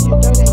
You dirty.